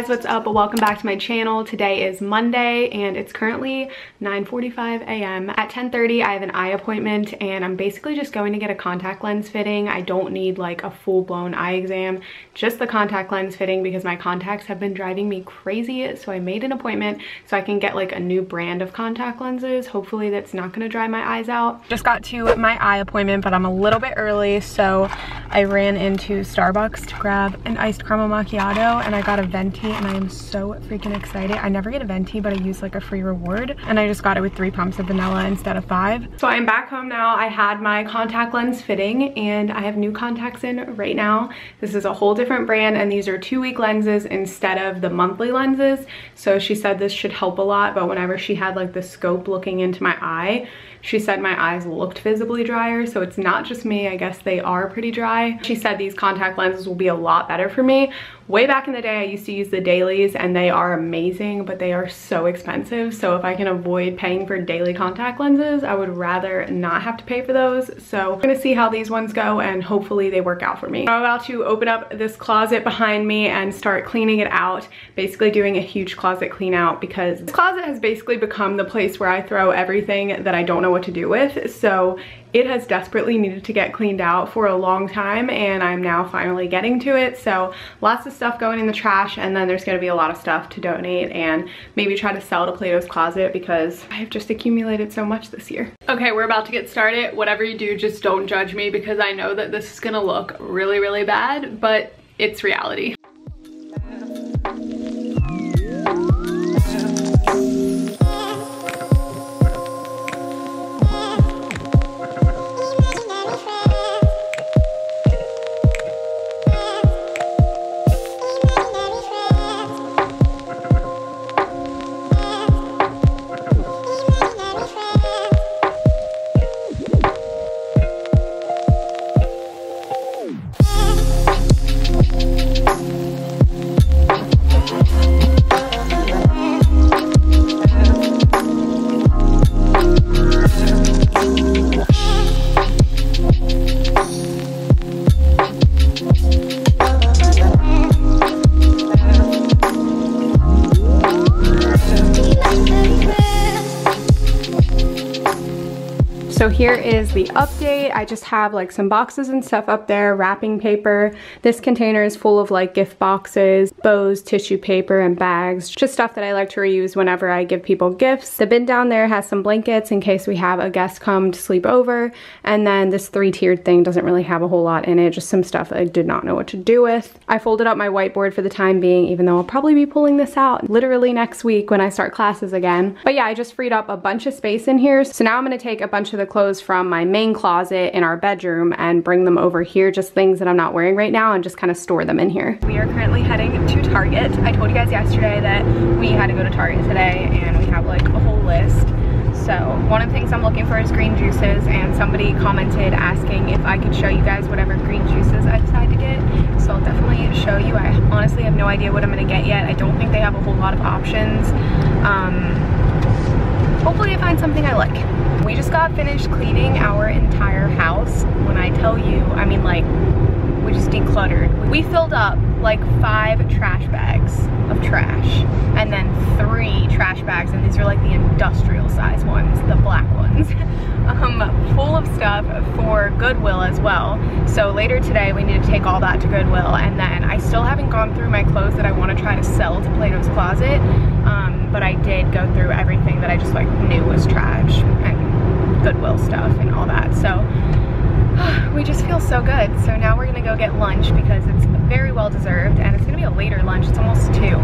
guys, what's up? Welcome back to my channel. Today is Monday and it's currently 9.45 a.m. At 10.30 I have an eye appointment and I'm basically just going to get a contact lens fitting. I don't need like a full-blown eye exam, just the contact lens fitting because my contacts have been driving me crazy. So I made an appointment so I can get like a new brand of contact lenses. Hopefully that's not gonna dry my eyes out. Just got to my eye appointment but I'm a little bit early so I ran into Starbucks to grab an iced caramel macchiato and I got a venti and I am so freaking excited. I never get a venti, but I use like a free reward and I just got it with three pumps of vanilla instead of five. So I'm back home now. I had my contact lens fitting and I have new contacts in right now. This is a whole different brand and these are two week lenses instead of the monthly lenses. So she said this should help a lot, but whenever she had like the scope looking into my eye, she said my eyes looked visibly drier, so it's not just me. I guess they are pretty dry. She said these contact lenses will be a lot better for me. Way back in the day, I used to use the dailies and they are amazing, but they are so expensive. So if I can avoid paying for daily contact lenses, I would rather not have to pay for those. So I'm gonna see how these ones go and hopefully they work out for me. I'm about to open up this closet behind me and start cleaning it out, basically doing a huge closet clean out because this closet has basically become the place where I throw everything that I don't know what to do with. So it has desperately needed to get cleaned out for a long time and I'm now finally getting to it. So lots of stuff going in the trash and then there's gonna be a lot of stuff to donate and maybe try to sell to Plato's Closet because I've just accumulated so much this year. Okay, we're about to get started. Whatever you do, just don't judge me because I know that this is gonna look really, really bad, but it's reality. Here is the update. I just have like some boxes and stuff up there, wrapping paper. This container is full of like gift boxes, bows, tissue paper, and bags. Just stuff that I like to reuse whenever I give people gifts. The bin down there has some blankets in case we have a guest come to sleep over. And then this three-tiered thing doesn't really have a whole lot in it, just some stuff I did not know what to do with. I folded up my whiteboard for the time being, even though I'll probably be pulling this out literally next week when I start classes again. But yeah, I just freed up a bunch of space in here. So now I'm gonna take a bunch of the clothes from my main closet in our bedroom and bring them over here, just things that I'm not wearing right now and just kind of store them in here. We are currently heading to Target. I told you guys yesterday that we had to go to Target today and we have like a whole list. So one of the things I'm looking for is green juices and somebody commented asking if I could show you guys whatever green juices I decide to get. So I'll definitely show you. I honestly have no idea what I'm gonna get yet. I don't think they have a whole lot of options. Um, hopefully I find something I like. We just got finished cleaning our entire house. When I tell you, I mean like, we just decluttered. We filled up like five trash bags of trash and then three trash bags and these are like the industrial size ones, the black ones, um, full of stuff for Goodwill as well. So later today we need to take all that to Goodwill and then I still haven't gone through my clothes that I want to try to sell to Plato's Closet, um, but I did go through everything that I just like knew was trash and Goodwill stuff and all that. So we just feel so good. So now we're gonna go get lunch because it's very well deserved and it's gonna be a later lunch. It's almost two.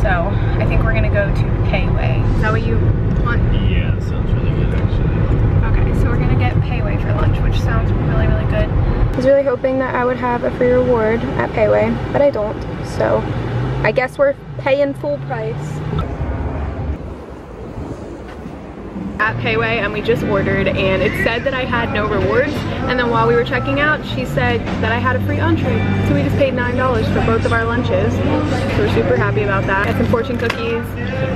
So I think we're gonna go to Pei Wei. Is that what you want? Yeah, sounds really good actually. Okay, so we're gonna get Pei Wei for lunch, which sounds really, really good. I was really hoping that I would have a free reward at Pei Wei, but I don't. So I guess we're paying full price. at Pei Wei and we just ordered and it said that I had no rewards and then while we were checking out she said that I had a free entree so we just paid $9 for both of our lunches so we're super happy about that. I had some fortune cookies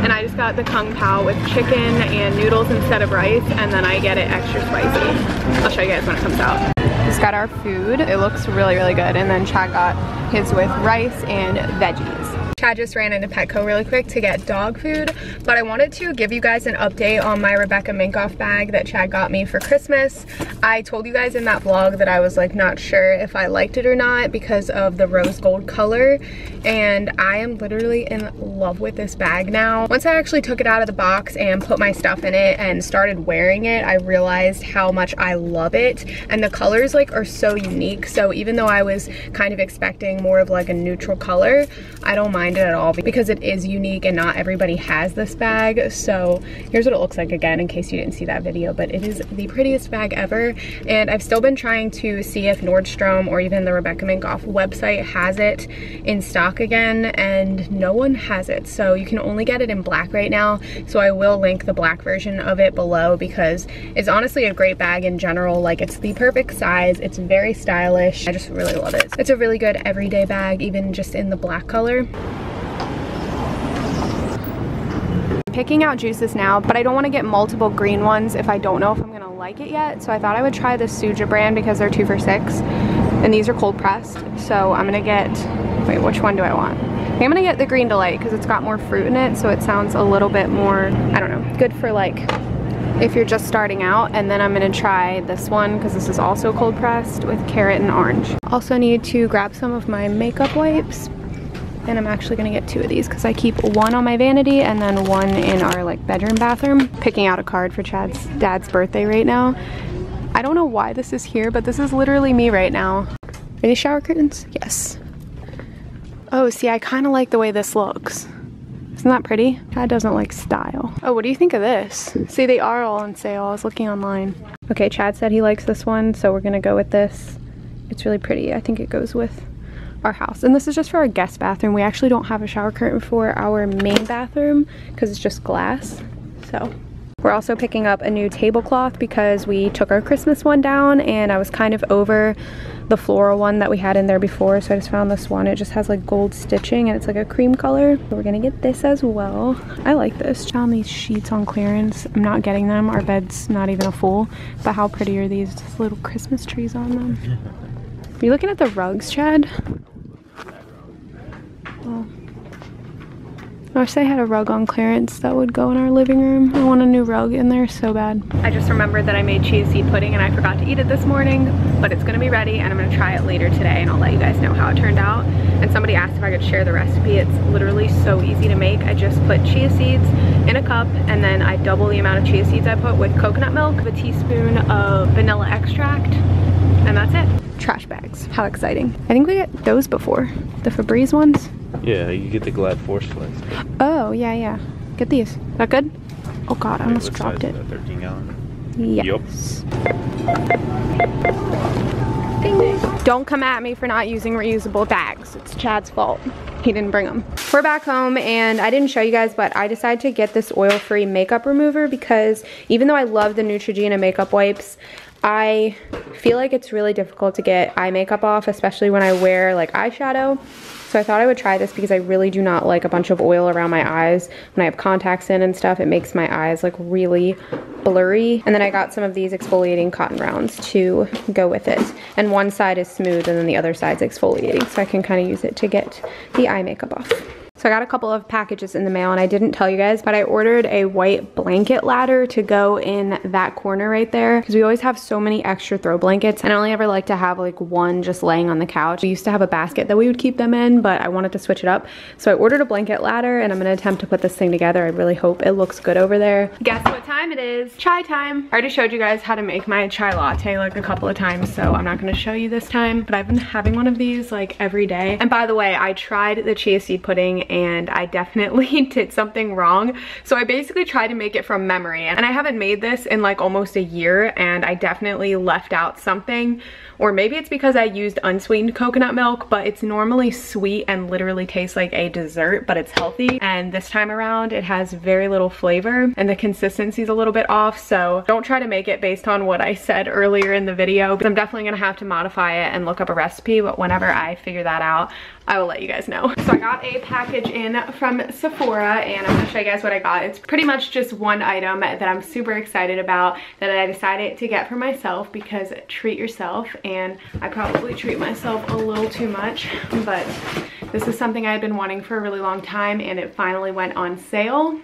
and I just got the Kung Pao with chicken and noodles instead of rice and then I get it extra spicy. I'll show you guys when it comes out. Just got our food. It looks really, really good. And then Chad got his with rice and veggies. Chad just ran into Petco really quick to get dog food, but I wanted to give you guys an update on my Rebecca Minkoff bag that Chad got me for Christmas. I told you guys in that vlog that I was like not sure if I liked it or not because of the rose gold color, and I am literally in love with this bag now. Once I actually took it out of the box and put my stuff in it and started wearing it, I realized how much I love it, and the colors like are so unique, so even though I was kind of expecting more of like a neutral color, I don't mind it at all because it is unique and not everybody has this bag. So here's what it looks like again in case you didn't see that video, but it is the prettiest bag ever. And I've still been trying to see if Nordstrom or even the Rebecca Minkoff website has it in stock again and no one has it. So you can only get it in black right now. So I will link the black version of it below because it's honestly a great bag in general. Like it's the perfect size. It's very stylish. I just really love it. It's a really good everyday bag, even just in the black color. Picking out juices now, but I don't want to get multiple green ones if I don't know if I'm going to like it yet. So I thought I would try the Suja brand because they're two for six. And these are cold pressed. So I'm going to get, wait, which one do I want? I'm going to get the Green Delight because it's got more fruit in it. So it sounds a little bit more, I don't know, good for like if you're just starting out and then I'm gonna try this one because this is also cold pressed with carrot and orange. Also need to grab some of my makeup wipes and I'm actually gonna get two of these because I keep one on my vanity and then one in our like bedroom bathroom. Picking out a card for Chad's dad's birthday right now. I don't know why this is here, but this is literally me right now. Are these shower curtains? Yes. Oh, see, I kind of like the way this looks. Isn't that pretty? Chad doesn't like style. Oh, what do you think of this? See, they are all on sale. I was looking online. Okay, Chad said he likes this one, so we're gonna go with this. It's really pretty. I think it goes with our house. And this is just for our guest bathroom. We actually don't have a shower curtain for our main bathroom because it's just glass. So we're also picking up a new tablecloth because we took our Christmas one down and I was kind of over the floral one that we had in there before. So I just found this one. It just has like gold stitching and it's like a cream color. We're gonna get this as well. I like this. Found these sheets on clearance. I'm not getting them. Our bed's not even a full but how pretty are these just little Christmas trees on them are you looking at the rugs Chad. I wish they had a rug on clearance that would go in our living room. I want a new rug in there so bad. I just remembered that I made chia seed pudding and I forgot to eat it this morning, but it's gonna be ready and I'm gonna try it later today and I'll let you guys know how it turned out. And somebody asked if I could share the recipe. It's literally so easy to make. I just put chia seeds in a cup and then I double the amount of chia seeds I put with coconut milk, a teaspoon of vanilla extract, and that's it. Trash bags, how exciting. I think we get those before, the Febreze ones. Yeah, you get the Glad Force ones. Oh, yeah, yeah. Get these. That good? Oh god, I almost dropped it. 13 gallon. Yes. Yep. Don't come at me for not using reusable bags. It's Chad's fault. He didn't bring them. We're back home and I didn't show you guys, but I decided to get this oil-free makeup remover because even though I love the Neutrogena makeup wipes, I feel like it's really difficult to get eye makeup off, especially when I wear like eyeshadow. So I thought I would try this because I really do not like a bunch of oil around my eyes. When I have contacts in and stuff, it makes my eyes like really blurry. And then I got some of these exfoliating cotton rounds to go with it. And one side is smooth and then the other side's exfoliating. So I can kind of use it to get the eye makeup off. So I got a couple of packages in the mail and I didn't tell you guys, but I ordered a white blanket ladder to go in that corner right there because we always have so many extra throw blankets and I only ever like to have like one just laying on the couch. We used to have a basket that we would keep them in, but I wanted to switch it up. So I ordered a blanket ladder and I'm gonna attempt to put this thing together. I really hope it looks good over there. Guess what time it is? Chai time. I already showed you guys how to make my chai latte like a couple of times, so I'm not gonna show you this time, but I've been having one of these like every day. And by the way, I tried the chia seed pudding and I definitely did something wrong. So I basically tried to make it from memory and I haven't made this in like almost a year and I definitely left out something or maybe it's because I used unsweetened coconut milk, but it's normally sweet and literally tastes like a dessert, but it's healthy. And this time around, it has very little flavor and the consistency is a little bit off. So don't try to make it based on what I said earlier in the video, but I'm definitely gonna have to modify it and look up a recipe, but whenever I figure that out, I will let you guys know. So I got a package in from Sephora and I'm gonna show you guys what I got. It's pretty much just one item that I'm super excited about that I decided to get for myself because treat yourself and I probably treat myself a little too much, but This is something I had been wanting for a really long time and it finally went on sale.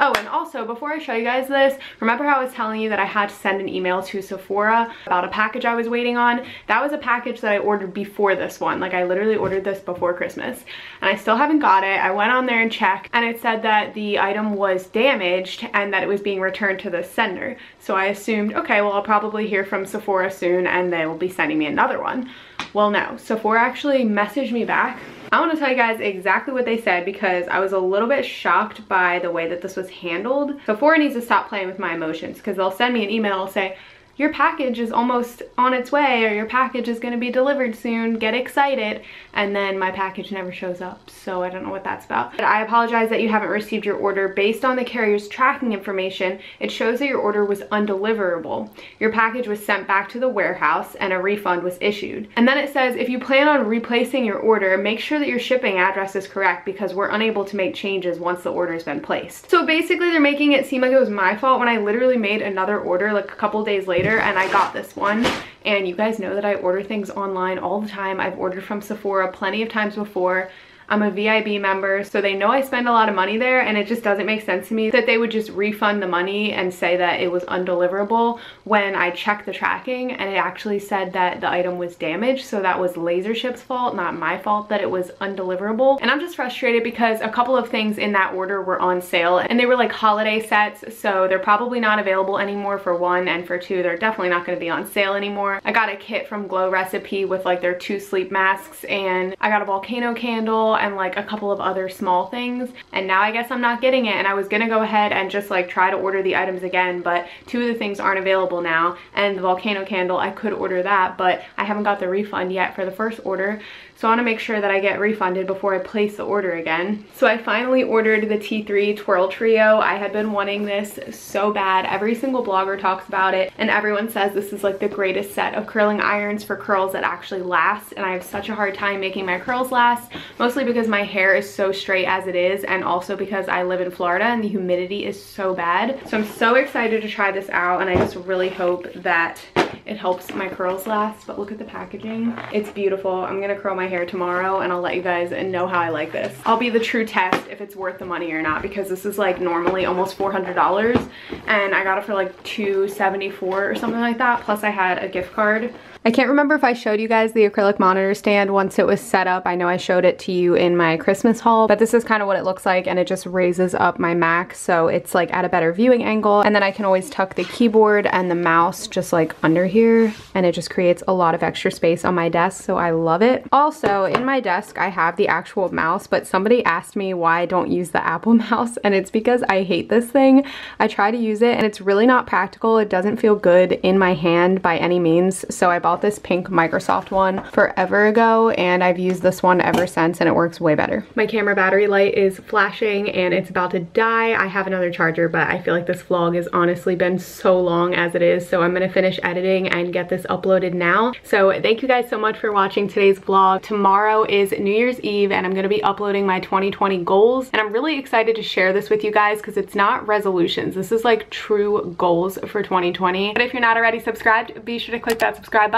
Oh, and also before I show you guys this, remember how I was telling you that I had to send an email to Sephora about a package I was waiting on? That was a package that I ordered before this one. Like I literally ordered this before Christmas and I still haven't got it. I went on there and checked and it said that the item was damaged and that it was being returned to the sender. So I assumed, okay, well I'll probably hear from Sephora soon and they will be sending me another one. Well, no. Sephora actually messaged me back I want to tell you guys exactly what they said because I was a little bit shocked by the way that this was handled. Sephora needs to stop playing with my emotions because they'll send me an email and say, your package is almost on its way or your package is going to be delivered soon, get excited. And then my package never shows up, so I don't know what that's about. But I apologize that you haven't received your order. Based on the carrier's tracking information, it shows that your order was undeliverable. Your package was sent back to the warehouse and a refund was issued. And then it says, if you plan on replacing your order, make sure that your shipping address is correct because we're unable to make changes once the order has been placed. So basically they're making it seem like it was my fault when I literally made another order like a couple days later later and I got this one and you guys know that I order things online all the time. I've ordered from Sephora plenty of times before I'm a VIB member, so they know I spend a lot of money there and it just doesn't make sense to me that they would just refund the money and say that it was undeliverable when I checked the tracking and it actually said that the item was damaged. So that was LaserShip's fault, not my fault that it was undeliverable. And I'm just frustrated because a couple of things in that order were on sale and they were like holiday sets. So they're probably not available anymore for one and for two, they're definitely not gonna be on sale anymore. I got a kit from Glow Recipe with like their two sleep masks and I got a volcano candle and like a couple of other small things and now I guess I'm not getting it and I was gonna go ahead and just like try to order the items again but two of the things aren't available now and the volcano candle I could order that but I haven't got the refund yet for the first order so I wanna make sure that I get refunded before I place the order again. So I finally ordered the T3 Twirl Trio. I had been wanting this so bad. Every single blogger talks about it and everyone says this is like the greatest set of curling irons for curls that actually last and I have such a hard time making my curls last, mostly because my hair is so straight as it is and also because I live in Florida and the humidity is so bad. So I'm so excited to try this out and I just really hope that it helps my curls last, but look at the packaging. It's beautiful. I'm gonna curl my hair tomorrow and I'll let you guys know how I like this. I'll be the true test if it's worth the money or not because this is like normally almost $400 and I got it for like 274 or something like that. Plus I had a gift card I can't remember if I showed you guys the acrylic monitor stand once it was set up. I know I showed it to you in my Christmas haul, but this is kind of what it looks like and it just raises up my Mac so it's like at a better viewing angle and then I can always tuck the keyboard and the mouse just like under here and it just creates a lot of extra space on my desk so I love it. Also in my desk I have the actual mouse but somebody asked me why I don't use the Apple mouse and it's because I hate this thing. I try to use it and it's really not practical. It doesn't feel good in my hand by any means so I bought this pink Microsoft one forever ago and I've used this one ever since and it works way better. My camera battery light is flashing and it's about to die. I have another charger but I feel like this vlog has honestly been so long as it is so I'm gonna finish editing and get this uploaded now. So thank you guys so much for watching today's vlog. Tomorrow is New Year's Eve and I'm gonna be uploading my 2020 goals and I'm really excited to share this with you guys because it's not resolutions. This is like true goals for 2020. But if you're not already subscribed, be sure to click that subscribe button